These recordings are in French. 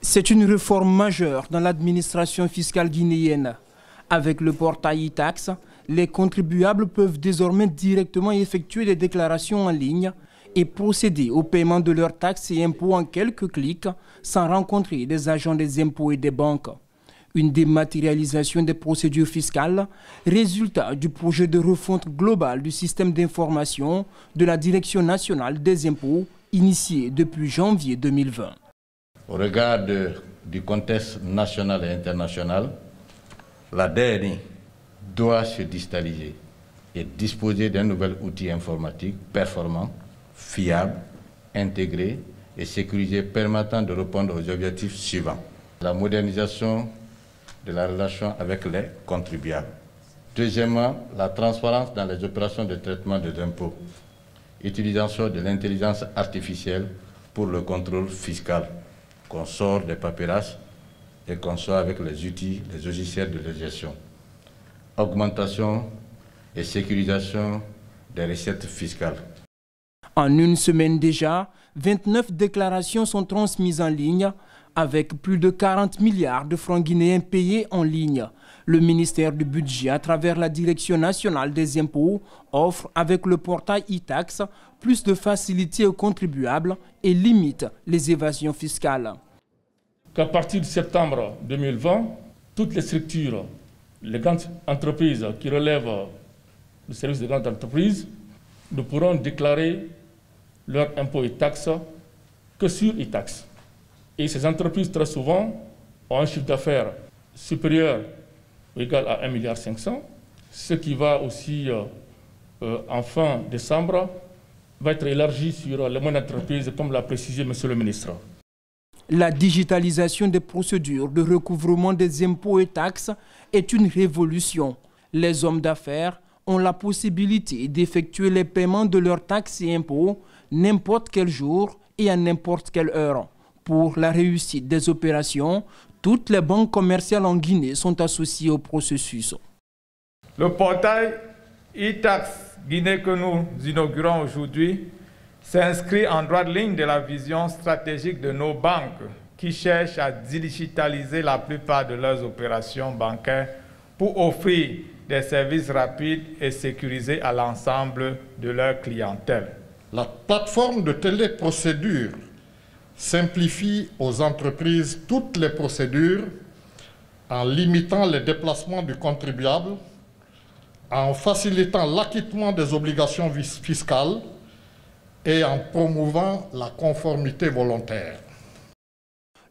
C'est une réforme majeure dans l'administration fiscale guinéenne. Avec le portail e-tax, les contribuables peuvent désormais directement effectuer des déclarations en ligne et procéder au paiement de leurs taxes et impôts en quelques clics sans rencontrer des agents des impôts et des banques. Une dématérialisation des procédures fiscales, résultat du projet de refonte globale du système d'information de la Direction nationale des impôts initié depuis janvier 2020. Au regard du contexte national et international, la DNI doit se digitaliser et disposer d'un nouvel outil informatique performant fiable, intégré et sécurisé permettant de répondre aux objectifs suivants. La modernisation de la relation avec les contribuables. Deuxièmement, la transparence dans les opérations de traitement des impôts. Utilisation de l'intelligence artificielle pour le contrôle fiscal, qu'on sort des papyrasses et qu'on sort avec les outils, les logiciels de gestion. Augmentation et sécurisation des recettes fiscales. En une semaine déjà, 29 déclarations sont transmises en ligne avec plus de 40 milliards de francs guinéens payés en ligne. Le ministère du Budget, à travers la Direction nationale des impôts, offre avec le portail e-tax plus de facilité aux contribuables et limite les évasions fiscales. Qu'à partir de septembre 2020, toutes les structures, les grandes entreprises qui relèvent du service des grandes entreprises ne pourront déclarer leurs impôts et taxes que sur e-tax. Et ces entreprises, très souvent, ont un chiffre d'affaires supérieur ou égal à 1,5 milliard, ce qui va aussi, euh, euh, en fin décembre, va être élargi sur les moyennes entreprises, comme l'a précisé M. le ministre. La digitalisation des procédures de recouvrement des impôts et taxes est une révolution. Les hommes d'affaires ont la possibilité d'effectuer les paiements de leurs taxes et impôts n'importe quel jour et à n'importe quelle heure. Pour la réussite des opérations, toutes les banques commerciales en Guinée sont associées au processus. Le portail e-tax Guinée que nous inaugurons aujourd'hui s'inscrit en droite ligne de la vision stratégique de nos banques qui cherchent à digitaliser la plupart de leurs opérations bancaires pour offrir des services rapides et sécurisés à l'ensemble de leur clientèle. La plateforme de téléprocédure simplifie aux entreprises toutes les procédures en limitant les déplacements du contribuable, en facilitant l'acquittement des obligations fiscales et en promouvant la conformité volontaire.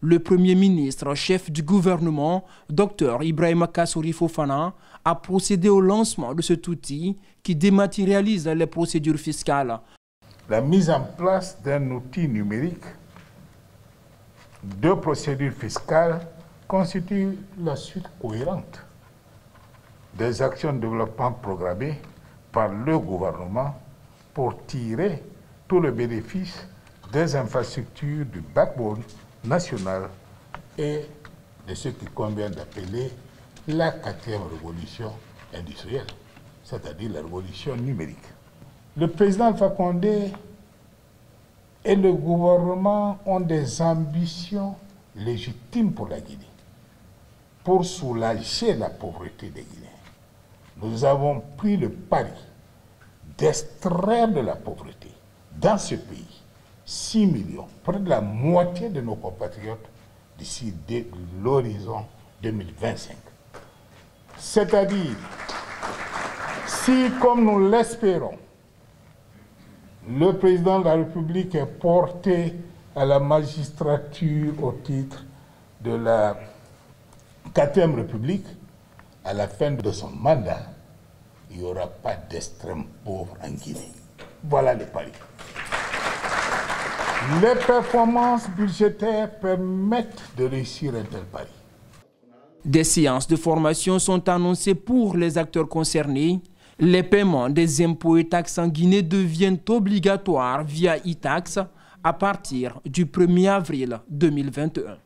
Le Premier ministre, chef du gouvernement, Dr Ibrahim Kassouri Fofana, a procédé au lancement de cet outil qui dématérialise les procédures fiscales. La mise en place d'un outil numérique de procédures fiscales constitue la suite cohérente des actions de développement programmées par le gouvernement pour tirer tout le bénéfice des infrastructures du backbone national et de ce qui convient d'appeler la quatrième révolution industrielle, c'est-à-dire la révolution numérique. Le président Condé et le gouvernement ont des ambitions légitimes pour la Guinée, pour soulager la pauvreté des Guinéens. Nous avons pris le pari d'extraire de la pauvreté dans ce pays 6 millions, près de la moitié de nos compatriotes d'ici l'horizon 2025. C'est-à-dire, si, comme nous l'espérons, le président de la République est porté à la magistrature au titre de la 4 République, à la fin de son mandat, il n'y aura pas d'extrême pauvre en Guinée. Voilà les paris. Les performances budgétaires permettent de réussir un tel pari. Des séances de formation sont annoncées pour les acteurs concernés les paiements des impôts et taxes en Guinée deviennent obligatoires via e-tax à partir du 1er avril 2021.